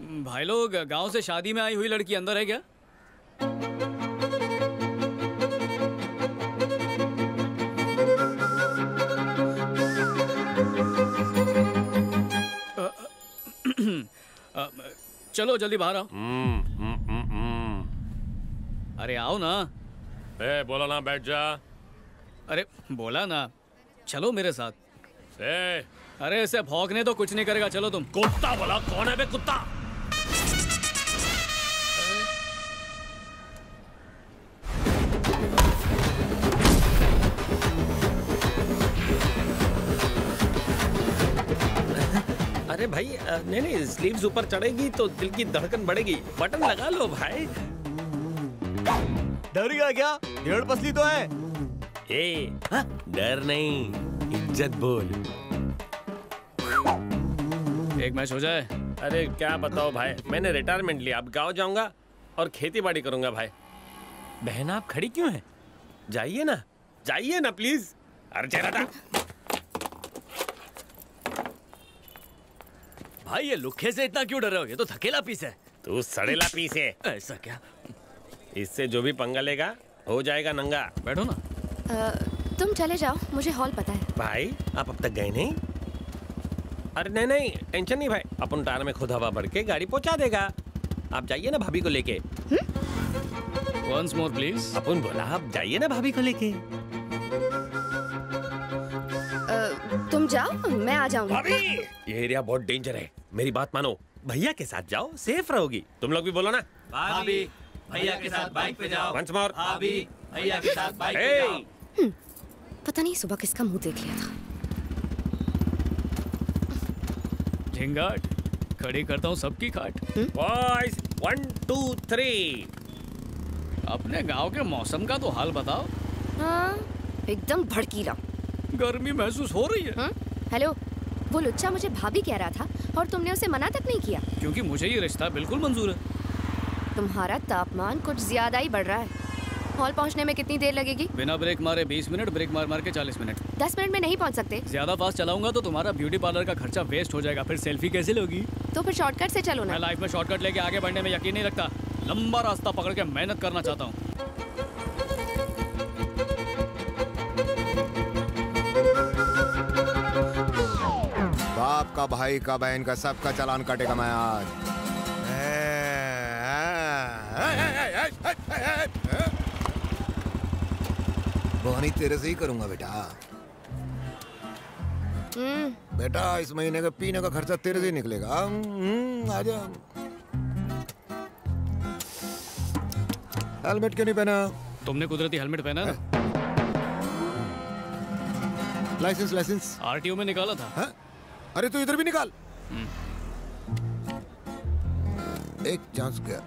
भाई लोग गाँव से शादी में आई हुई लड़की अंदर है क्या? चलो जल्दी बाहर आओ। हम्म, हम्म, हम्म। अरे आओ ना। ए बोला ना बैठ जा। अरे बोला ना। चलो मेरे साथ। ए। अरे इसे भौंकने तो कुछ नहीं करेगा चलो तुम। कुत्ता बोला कौन है बे कुत्ता? अरे भाई नहीं नहीं स्लीव्स ऊपर चढ़ेगी तो दिल की धड़कन बढ़ेगी। बटन लगा लो भाई। डर गया क्या? डेढ़ पसली तो है। ए हाँ, डर नहीं इज़्ज़त बोल। एक मैच हो जाए। अरे क्या बताओ भाई? मैंने रिटायरमेंट लिया अब गाँव जाऊँगा और खेती बाड़ी करूँगा भाई। बहन आप खड़ी क्यों हैं? जाइए ना जाइए ना प्लीज़ अरे भाई ये लुखे से इतना क्यों डर रहे हो? ये तो थकेला पीस है। तू सड़ेला पीस है। ऐसा क्या? इससे जो भी पंगा लेगा हो जाएगा नंगा। बैठो ना। अ, तुम चले जाओ मुझे हॉल पता है। भाई आप अब तक गए नहीं? अरे नहीं नहीं टेंशन नहीं भाई। अपन टायर में खुद हवा भर के गाड़ी पहुँचा देगा। आप जाइए ना भाभी को लेके। वंस मोर प्लीज़ अपन बोला आप जाइए ना भाभी को लेके। तुम जाओ मैं आ जाऊँगी। भाभी ये एरिया बहुत डेंजर है। मेरी बात मानो। भैया के साथ जाओ सेफ़ रहोगी। तुम लोग भी बोलो ना। भाभी भैया के साथ बाइक पे जाओ। वंस मोर भाभी भैया के साथ बाइक पे जाओ। पता नहीं सुबह किसका मुँह देख लिया था। झिंगाट खड़ी करता हूँ सबकी खाट। बॉयज़ वन टू थ्री अपने गाँव के मौसम का तो हाल बताओ। हाँ एकदम भड़कीला। गर्मी महसूस हो रही है। हाँ? हेलो वो लुच्चा मुझे भाभी कह रहा था और तुमने उसे मना तक नहीं किया? क्योंकि मुझे ये रिश्ता बिल्कुल मंजूर है। तुम्हारा तापमान कुछ ज़्यादा ही बढ़ रहा है। हॉल पहुँचने में कितनी देर लगेगी? बिना ब्रेक मारे 20 मिनट ब्रेक मार मार के 40 मिनट। दस मिनट में नहीं पहुँच सकते? ज़्यादा फास्ट चलाऊँगा तो तुम्हारा ब्यूटी पार्लर का खर्चा वेस्ट हो जाएगा। फिर सेल्फी कैसे लोगी? तो फिर शॉर्टकट से चलो ना। लाइफ में शॉर्टकट लेके आगे बढ़ने में यकीन नहीं रखता। लंबा रास्ता पकड़ के मेहनत करना चाहता हूँ। बाप का भाई का बहन का सबका चलान काटेगा मैं आज बोनी तेरे से ही करूँगा बेटा। हम्म। बेटा इस महीने का पीने का खर्चा तेरे से ही निकलेगा। हम्म, आजा हेलमेट क्यों नहीं पहना? तुमने कुदरती हेलमेट पहना ना? Licence licence. आरटीओ में निकाला था। हाँ? अरे तू इधर भी निकाल। एक चांस गया।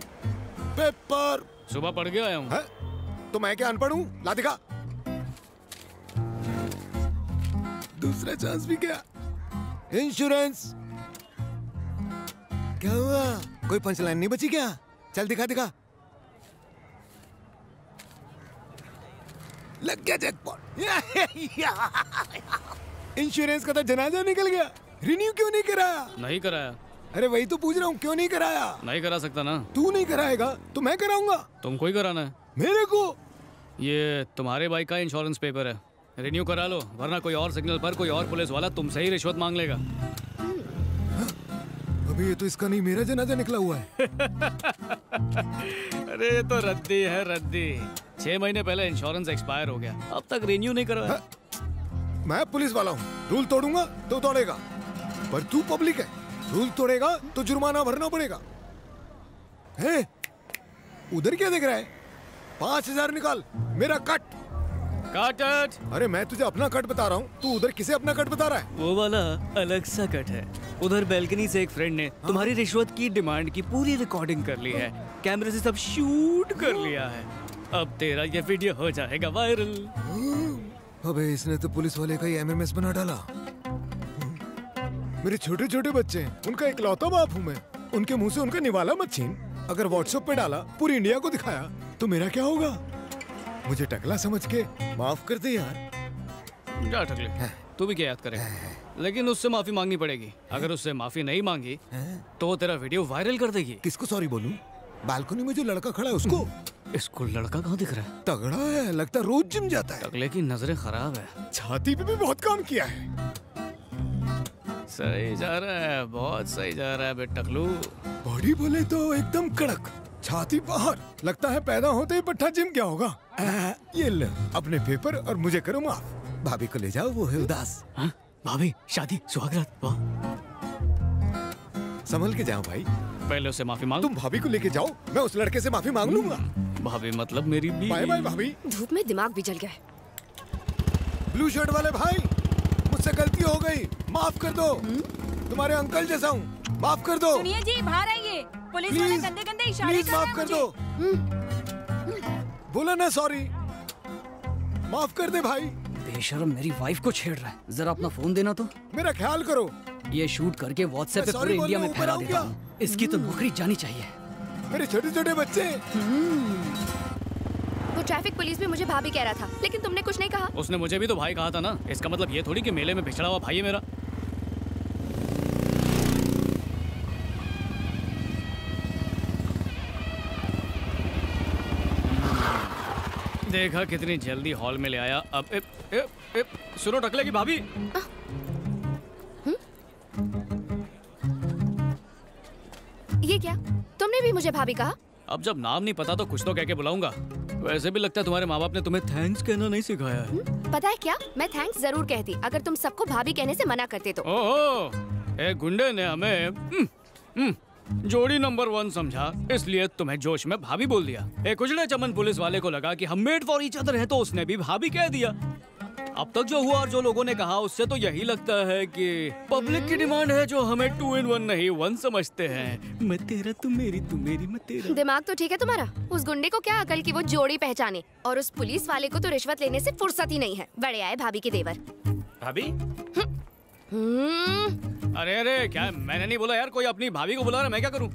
पेपर। सुबह पढ़ के आया हूँ। है? तो मैं क्या अनपढ़ हूँ? ला दिखा। दूसरा चांस भी क्या इंश्योरेंस क्या हुआ? कोई पंचलाइन नहीं बची क्या? चल दिखा दिखा। लग गया जैकपॉट इंश्योरेंस का तो जनाजा निकल गया। रिन्यू क्यों नहीं कराया? नहीं कराया। अरे वही तो पूछ रहा हूँ क्यों नहीं कराया? नहीं करा सकता ना। तू नहीं कराएगा तो मैं कराऊँगा। तुमको ही कराना है। मेरे को? ये तुम्हारे बाइक का इंश्योरेंस पेपर है। रिन्यू करा लो वरना कोई और सिग्नल पर कोई और पुलिस वाला तुमसे ही रिश्वत मांग लेगा। अभी ये तो इसका नहीं मेरा जनाजा निकला हुआ है। अरे ये तो रद्दी है रद्दी। छह महीने पहले इंश्योरेंस एक्सपायर हो गया। अब तक रिन्यू नहीं करवाया मैं पुलिस वाला हूँ। रूल तोड़ूँगा तो तोड़ेगा। पर तू पब्लिक है। रूल तोड़ेगा तो जुर्माना भरना पड़ेगा। है? उधर क्या देख रहा है? पाँच हज़ार निकाल। मेरा कट। काट अरे मैं तुझे अपना कट बता रहा हूँ। तू उधर किसे अपना कट बता रहा है? वो वाला अलग सा कट है। उधर बैल्कनी से एक फ्रेंड ने हाँ? तुम्हारी रिश्वत की डिमांड की पूरी रिकॉर्डिंग कर ली है। कैमरे से सब शूट कर लिया है। अब तेरा ये वीडियो हो जाएगा वायरल अबे इसने तो पुलिस वाले का ही एमएमएस बना डाला। मेरे छोटे छोटे बच्चे हैं। उनका इकलौता बाप हूँ मैं। उनके मुँह से उनका निवाला मत छीन। अगर व्हाट्सएप पे डाला पूरी इंडिया को दिखाया तो मेरा क्या होगा? मुझे टकला समझ के माफ़ कर दे यार। जा टकले। तू भी क्या याद करे? लेकिन उससे माफ़ी मांगनी पड़ेगी। अगर उससे माफ़ी नहीं मांगी तो वो तेरा वीडियो वायरल कर देगी। किसको सॉरी बोलूँ? बालकनी में जो लड़का खड़ा है उसको? इसको लड़का कहाँ दिख रहा है? तगड़ा है लगता है रोज जिम जाता है। अगले की नज़रें खराब है। छाती पे भी बहुत काम किया है। सही जा रहा है बहुत सही जा रहा है बे टकलू। बॉडी बोले तो एकदम कड़क छाती बाहर लगता है पैदा होते ही पट्टा जिम क्या होगा। आ, ये ले अपने पेपर और मुझे करो माफ़। भाभी को ले जाओ वो है उदास। हाँ? भाभी शादी सुहागरात वाह। संभल के जाओ भाई। पहले उसे माफ़ी मांग। तुम भाभी को लेके जाओ मैं उस लड़के से माफ़ी मांग लूँगा। भाभी मतलब मेरी बीवी। बाय बाय भाभी। धूप में दिमाग भी जल गया है। ब्लू शर्ट वाले भाई मुझसे गलती हो गई माफ़ कर दो। तुम्हारे अंकल जैसा हूँ माफ़ कर दो। सुनिए जी बाहर आइए पुलिस वाले गंदे गंदे इशारे कर रहे माफ़ हैं कर मुझे। बोला ना सॉरी माफ़ कर दे भाई। बेशरम मेरी वाइफ को छेड़ रहा है। जरा अपना फ़ोन देना तो। मेरा ख्याल करो। ये शूट करके व्हाट्सएप पे पूरे इंडिया में फैला देता हूँ। इसकी तो नौकरी जानी चाहिए। मेरे छोटे छोटे बच्चे वो ट्रैफ़िक पुलिस भी मुझे भाभी कह रहा था लेकिन तुमने कुछ नहीं कहा। उसने मुझे भी तो भाई कहा था ना। इसका मतलब ये थोड़ी कि मेले में पिछड़ा हुआ भाई है मेरा। देखा कितनी जल्दी हॉल में ले आया। अब ए, ए, ए, सुनो टकले की भाभी। ये क्या? तुमने भी मुझे भाभी कहा? अब जब नाम नहीं पता तो कुछ तो कह के बुलाऊँगा। वैसे भी लगता है तुम्हारे माँ बाप ने तुम्हें थैंक्स कहना नहीं सिखाया है। पता है क्या? मैं थैंक्स ज़रूर कहती। अगर तुम सबको भाभी कहने से मना करते तो। ओहो एक गुंडे ने हमें हम्म, हम्म, जोड़ी नंबर वन समझा इसलिए तुम्हें जोश में भाभी बोल दिया। एक उजड़े चमन पुलिस वाले को लगा कि हम मेड फॉर ईच अदर है तो उसने भी भाभी कह दिया। अब तक जो हुआ और जो लोगों ने कहा उससे तो यही लगता है कि पब्लिक की डिमांड है जो हमें टू इन वन नहीं वन समझते हैं। मैं तेरा तू मेरी तू मेरी मैं तेरा। दिमाग तो ठीक है तुम्हारा? उस गुंडे को क्या अकल की वो जोड़ी पहचाने? और उस पुलिस वाले को तो रिश्वत लेने से फुर्सत ही नहीं है। बड़े आए भाभी के देवर। भाभी? हम्म, अरे अरे, क्या? मैंने नहीं बोला यार, कोई अपनी भाभी को बुला रहा, मैं क्या करूँ?